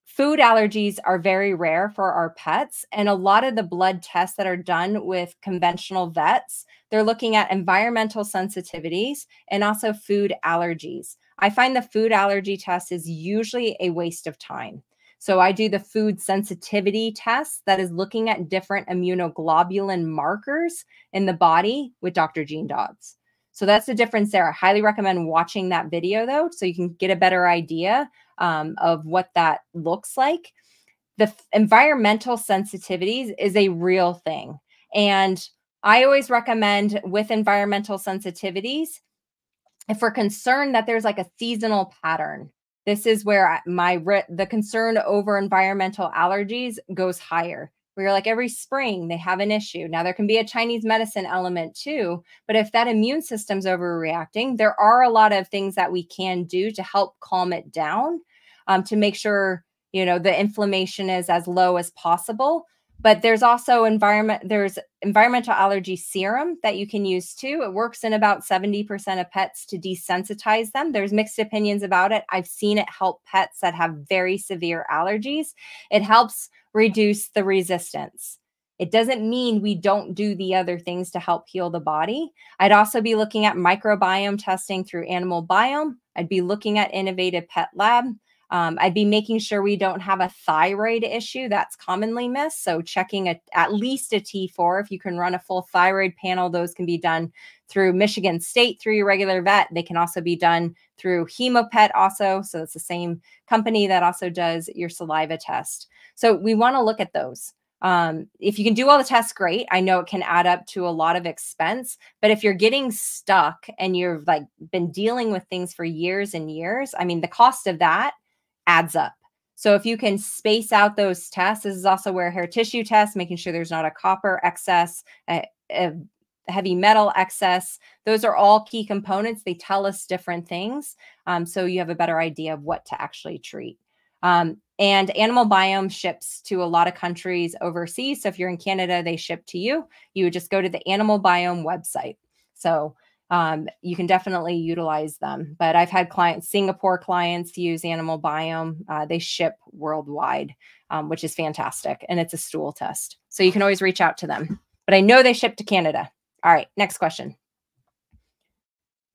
Food allergies are very rare for our pets. And a lot of the blood tests that are done with conventional vets, they're looking at environmental sensitivities and also food allergies. I find the food allergy test is usually a waste of time. So I do the food sensitivity test that is looking at different immunoglobulin markers in the body with Dr. Jean Dodds. So that's the difference there. I highly recommend watching that video though, so you can get a better idea um, of what that looks like. The environmental sensitivities is a real thing. And I always recommend with environmental sensitivities, if we're concerned that there's like a seasonal pattern, this is where my the concern over environmental allergies goes higher. Where you're like every spring they have an issue. Now there can be a Chinese medicine element too, but if that immune system's overreacting, there are a lot of things that we can do to help calm it down, um, to make sure you know the inflammation is as low as possible but there's also environment there's environmental allergy serum that you can use too it works in about 70% of pets to desensitize them there's mixed opinions about it i've seen it help pets that have very severe allergies it helps reduce the resistance it doesn't mean we don't do the other things to help heal the body. I'd also be looking at microbiome testing through Animal Biome. I'd be looking at Innovative Pet Lab. Um, I'd be making sure we don't have a thyroid issue that's commonly missed. So checking a, at least a T4. If you can run a full thyroid panel, those can be done through Michigan State through your regular vet. They can also be done through Hemopet also. So it's the same company that also does your saliva test. So we want to look at those. Um, if you can do all the tests, great. I know it can add up to a lot of expense, but if you're getting stuck and you've like been dealing with things for years and years, I mean, the cost of that adds up. So if you can space out those tests, this is also where hair tissue tests, making sure there's not a copper excess, a, a heavy metal excess. Those are all key components. They tell us different things. Um, so you have a better idea of what to actually treat. Um, and Animal Biome ships to a lot of countries overseas. So if you're in Canada, they ship to you. You would just go to the Animal Biome website. So um, you can definitely utilize them. But I've had clients, Singapore clients, use Animal Biome. Uh, they ship worldwide, um, which is fantastic. And it's a stool test. So you can always reach out to them. But I know they ship to Canada. All right, next question.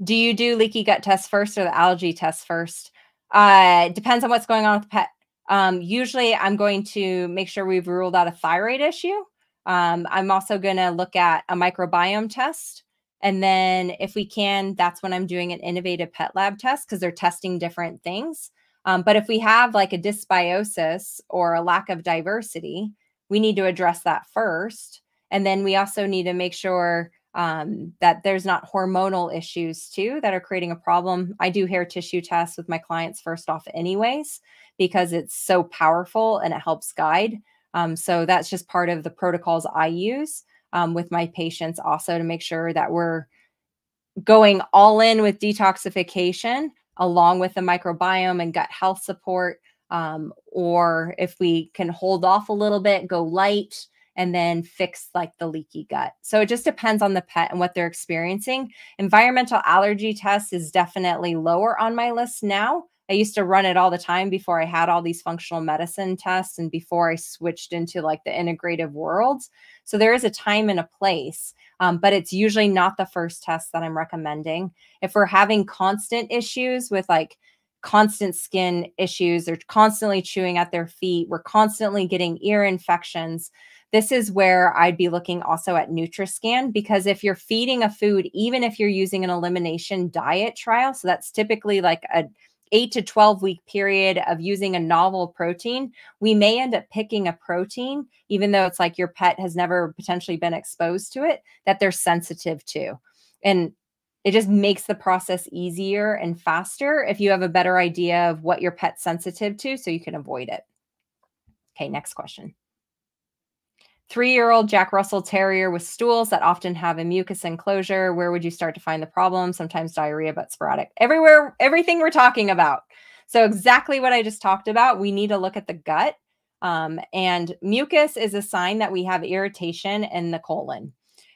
Do you do leaky gut test first or the allergy test first? Uh, depends on what's going on with the pet. Um, usually I'm going to make sure we've ruled out a thyroid issue. Um, I'm also going to look at a microbiome test. And then if we can, that's when I'm doing an innovative pet lab test because they're testing different things. Um, but if we have like a dysbiosis or a lack of diversity, we need to address that first. And then we also need to make sure um, that there's not hormonal issues too that are creating a problem. I do hair tissue tests with my clients first off, anyways, because it's so powerful and it helps guide. Um, so that's just part of the protocols I use um, with my patients also to make sure that we're going all in with detoxification along with the microbiome and gut health support. Um, or if we can hold off a little bit, go light and then fix like the leaky gut. So it just depends on the pet and what they're experiencing. Environmental allergy test is definitely lower on my list now. I used to run it all the time before I had all these functional medicine tests and before I switched into like the integrative worlds. So there is a time and a place, um, but it's usually not the first test that I'm recommending. If we're having constant issues with like constant skin issues, they're constantly chewing at their feet, we're constantly getting ear infections. This is where I'd be looking also at Nutriscan because if you're feeding a food, even if you're using an elimination diet trial, so that's typically like a eight to 12 week period of using a novel protein, we may end up picking a protein, even though it's like your pet has never potentially been exposed to it, that they're sensitive to. And it just makes the process easier and faster if you have a better idea of what your pet's sensitive to so you can avoid it. Okay, next question. Three year old Jack Russell Terrier with stools that often have a mucus enclosure. Where would you start to find the problem? Sometimes diarrhea, but sporadic. Everywhere, everything we're talking about. So, exactly what I just talked about. We need to look at the gut. Um, and mucus is a sign that we have irritation in the colon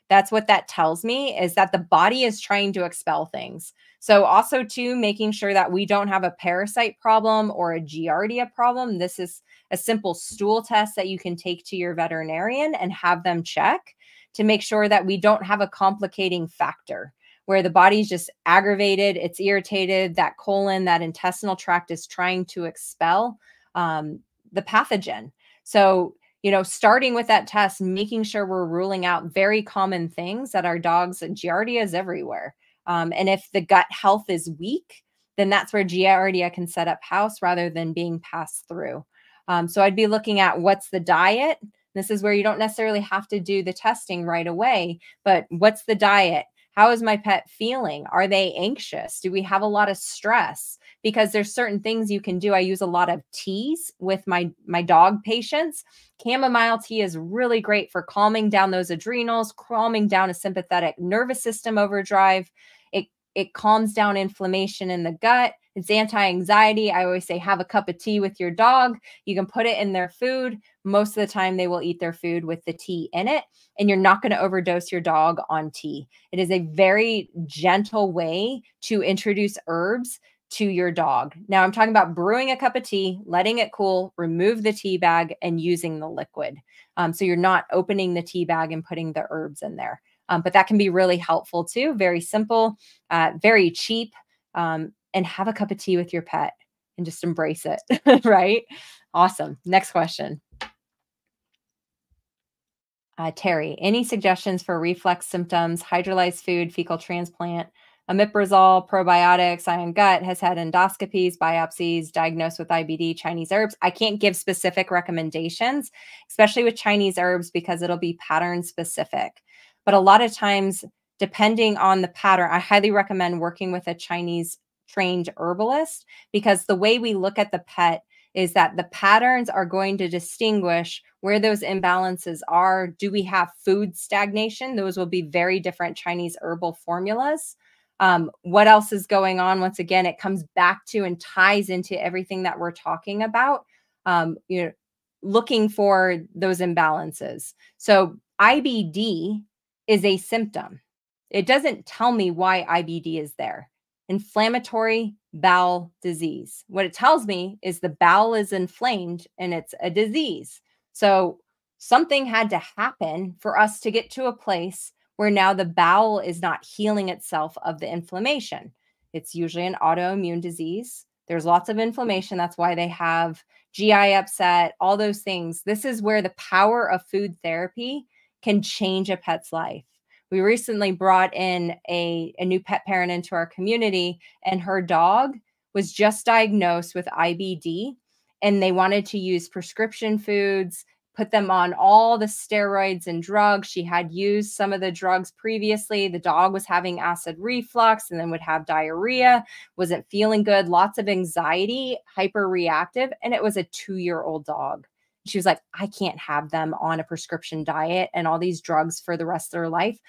that's what that tells me is that the body is trying to expel things. So also too making sure that we don't have a parasite problem or a giardia problem. This is a simple stool test that you can take to your veterinarian and have them check to make sure that we don't have a complicating factor where the body's just aggravated, it's irritated, that colon, that intestinal tract is trying to expel um, the pathogen. So you know, starting with that test, making sure we're ruling out very common things that our dogs, Giardia is everywhere. Um, and if the gut health is weak, then that's where Giardia can set up house rather than being passed through. Um, so I'd be looking at what's the diet. This is where you don't necessarily have to do the testing right away, but what's the diet? How is my pet feeling? Are they anxious? Do we have a lot of stress? Because there's certain things you can do. I use a lot of teas with my my dog patients. Chamomile tea is really great for calming down those adrenals, calming down a sympathetic nervous system overdrive. It calms down inflammation in the gut. It's anti-anxiety. I always say have a cup of tea with your dog. You can put it in their food. Most of the time they will eat their food with the tea in it and you're not going to overdose your dog on tea. It is a very gentle way to introduce herbs to your dog. Now I'm talking about brewing a cup of tea, letting it cool, remove the tea bag and using the liquid. Um, so you're not opening the tea bag and putting the herbs in there. Um, but that can be really helpful too. Very simple, uh, very cheap, um, and have a cup of tea with your pet and just embrace it. right? Awesome. Next question. Uh, Terry, any suggestions for reflux symptoms, hydrolyzed food, fecal transplant? Omeprazole, probiotics, iron gut, has had endoscopies, biopsies, diagnosed with IBD, Chinese herbs. I can't give specific recommendations, especially with Chinese herbs, because it'll be pattern specific. But a lot of times, depending on the pattern, I highly recommend working with a Chinese trained herbalist because the way we look at the pet is that the patterns are going to distinguish where those imbalances are. Do we have food stagnation? Those will be very different Chinese herbal formulas um, what else is going on once again it comes back to and ties into everything that we're talking about um, you know looking for those imbalances so ibd is a symptom it doesn't tell me why ibd is there inflammatory bowel disease what it tells me is the bowel is inflamed and it's a disease so something had to happen for us to get to a place where now the bowel is not healing itself of the inflammation. It's usually an autoimmune disease. There's lots of inflammation. That's why they have GI upset, all those things. This is where the power of food therapy can change a pet's life. We recently brought in a, a new pet parent into our community, and her dog was just diagnosed with IBD, and they wanted to use prescription foods put them on all the steroids and drugs. She had used some of the drugs previously. The dog was having acid reflux and then would have diarrhea, wasn't feeling good, lots of anxiety, hyper reactive. And it was a two year old dog. She was like, I can't have them on a prescription diet and all these drugs for the rest of their life.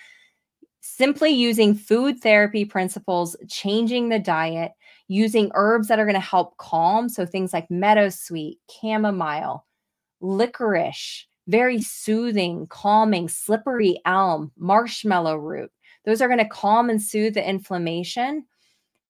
Simply using food therapy principles, changing the diet, using herbs that are going to help calm. So things like meadowsweet, chamomile, licorice, very soothing, calming, slippery elm, marshmallow root. Those are going to calm and soothe the inflammation.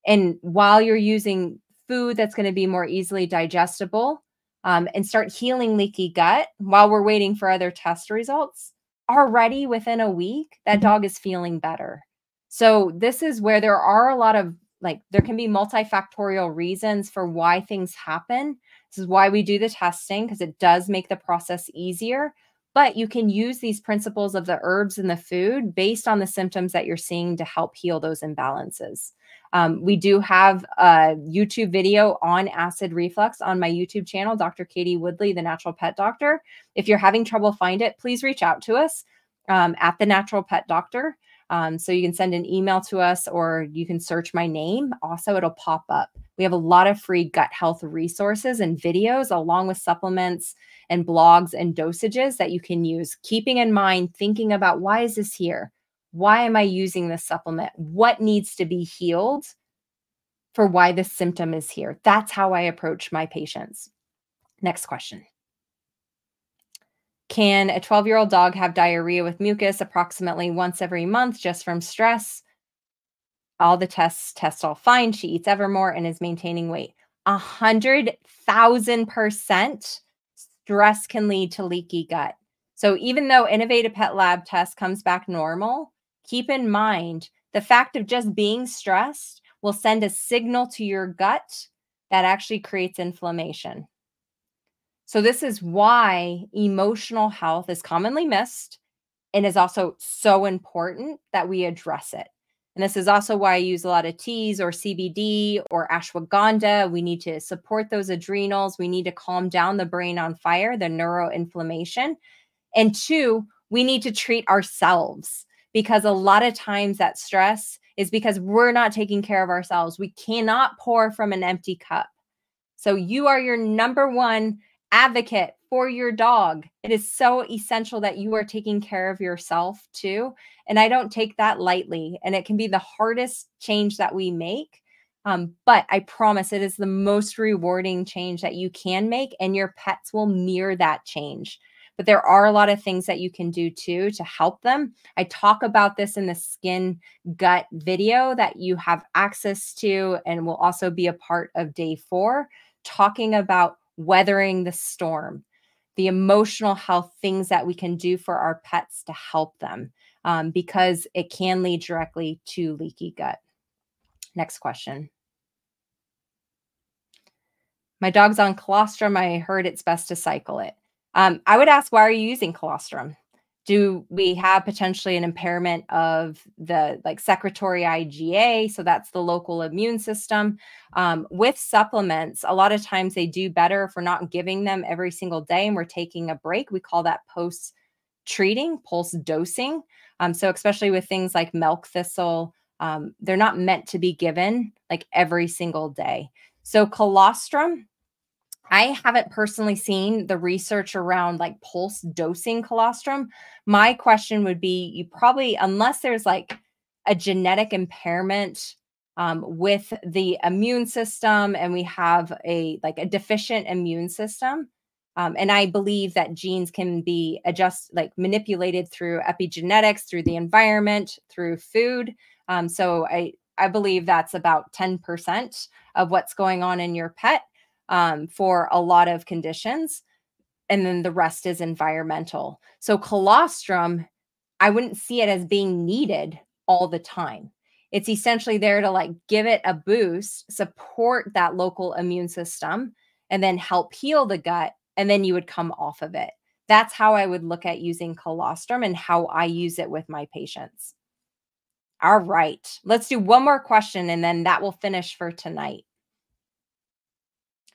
And while you're using food that's going to be more easily digestible um, and start healing leaky gut while we're waiting for other test results, already within a week, that mm-hmm. dog is feeling better. So, this is where there are a lot of like, there can be multifactorial reasons for why things happen. This is why we do the testing because it does make the process easier. But you can use these principles of the herbs and the food based on the symptoms that you're seeing to help heal those imbalances. Um, we do have a YouTube video on acid reflux on my YouTube channel, Dr. Katie Woodley, the natural pet doctor. If you're having trouble find it, please reach out to us um, at the natural pet doctor. Um, so you can send an email to us or you can search my name. Also, it'll pop up. We have a lot of free gut health resources and videos, along with supplements and blogs and dosages that you can use, keeping in mind thinking about why is this here? Why am I using this supplement? What needs to be healed for why this symptom is here? That's how I approach my patients. Next question. Can a 12 year old dog have diarrhea with mucus approximately once every month just from stress? All the tests test all fine. She eats Evermore and is maintaining weight. A hundred thousand percent stress can lead to leaky gut. So even though innovative pet lab test comes back normal, keep in mind the fact of just being stressed will send a signal to your gut that actually creates inflammation. So, this is why emotional health is commonly missed and is also so important that we address it. And this is also why I use a lot of teas or CBD or ashwagandha. We need to support those adrenals. We need to calm down the brain on fire, the neuroinflammation. And two, we need to treat ourselves because a lot of times that stress is because we're not taking care of ourselves. We cannot pour from an empty cup. So you are your number one advocate for your dog. It is so essential that you are taking care of yourself too. And I don't take that lightly. And it can be the hardest change that we make. Um, but I promise it is the most rewarding change that you can make, and your pets will mirror that change. But there are a lot of things that you can do too to help them. I talk about this in the skin gut video that you have access to and will also be a part of day four, talking about weathering the storm, the emotional health things that we can do for our pets to help them um, because it can lead directly to leaky gut. Next question. My dog's on colostrum. I heard it's best to cycle it. Um, I would ask, why are you using colostrum? do we have potentially an impairment of the like secretory IgA? So that's the local immune system. Um, with supplements, a lot of times they do better if we're not giving them every single day and we're taking a break. We call that post treating, pulse dosing. Um, so especially with things like milk thistle, um, they're not meant to be given like every single day. So colostrum I haven't personally seen the research around like pulse dosing colostrum. My question would be you probably, unless there's like a genetic impairment um, with the immune system and we have a like a deficient immune system. Um, and I believe that genes can be adjust like manipulated through epigenetics, through the environment, through food. Um, so I I believe that's about 10% of what's going on in your pet um, for a lot of conditions. And then the rest is environmental. So colostrum, I wouldn't see it as being needed all the time. It's essentially there to like give it a boost, support that local immune system, and then help heal the gut. And then you would come off of it. That's how I would look at using colostrum and how I use it with my patients. All right, let's do one more question and then that will finish for tonight.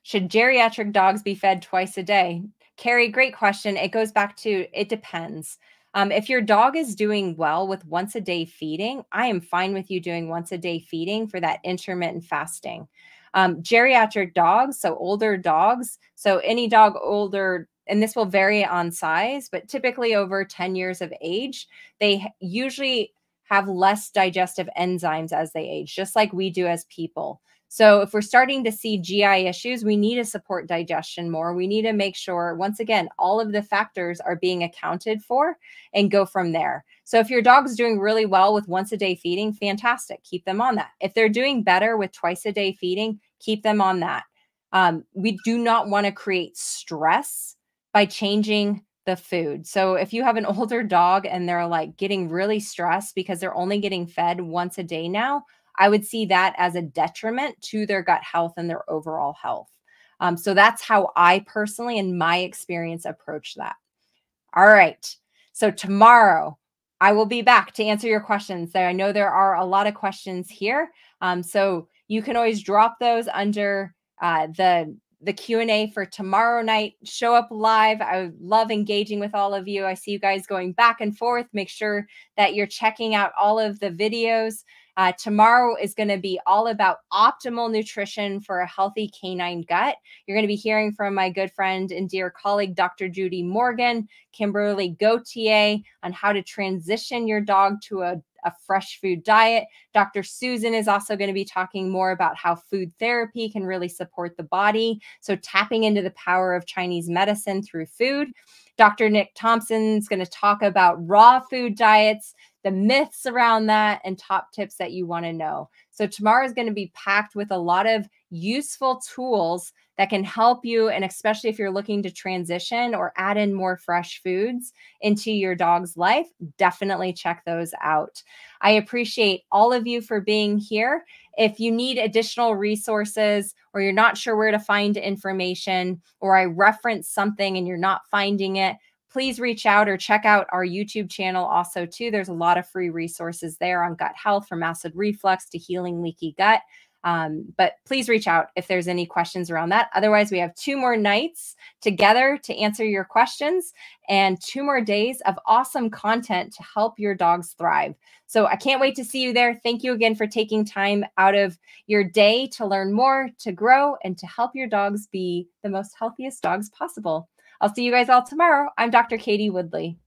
Should geriatric dogs be fed twice a day? Carrie, great question. It goes back to it depends. Um, if your dog is doing well with once a day feeding, I am fine with you doing once a day feeding for that intermittent fasting. Um, geriatric dogs, so older dogs, so any dog older, and this will vary on size, but typically over 10 years of age, they usually have less digestive enzymes as they age, just like we do as people. So, if we're starting to see GI issues, we need to support digestion more. We need to make sure, once again, all of the factors are being accounted for and go from there. So, if your dog's doing really well with once a day feeding, fantastic, keep them on that. If they're doing better with twice a day feeding, keep them on that. Um, we do not want to create stress by changing the food. So if you have an older dog and they're like getting really stressed because they're only getting fed once a day now, I would see that as a detriment to their gut health and their overall health. Um, so that's how I personally, in my experience, approach that. All right. So tomorrow, I will be back to answer your questions. I know there are a lot of questions here. Um, so you can always drop those under uh, the the Q&A for tomorrow night. Show up live. I love engaging with all of you. I see you guys going back and forth. Make sure that you're checking out all of the videos. Uh, tomorrow is going to be all about optimal nutrition for a healthy canine gut. You're going to be hearing from my good friend and dear colleague, Dr. Judy Morgan, Kimberly Gauthier, on how to transition your dog to a a fresh food diet. Dr. Susan is also going to be talking more about how food therapy can really support the body. So, tapping into the power of Chinese medicine through food. Dr. Nick Thompson is going to talk about raw food diets, the myths around that, and top tips that you want to know. So, tomorrow is going to be packed with a lot of useful tools that can help you. And especially if you're looking to transition or add in more fresh foods into your dog's life, definitely check those out. I appreciate all of you for being here. If you need additional resources or you're not sure where to find information, or I reference something and you're not finding it, please reach out or check out our YouTube channel also too. There's a lot of free resources there on gut health from acid reflux to healing leaky gut. Um, but please reach out if there's any questions around that. Otherwise, we have two more nights together to answer your questions and two more days of awesome content to help your dogs thrive. So I can't wait to see you there. Thank you again for taking time out of your day to learn more, to grow, and to help your dogs be the most healthiest dogs possible. I'll see you guys all tomorrow. I'm Dr. Katie Woodley.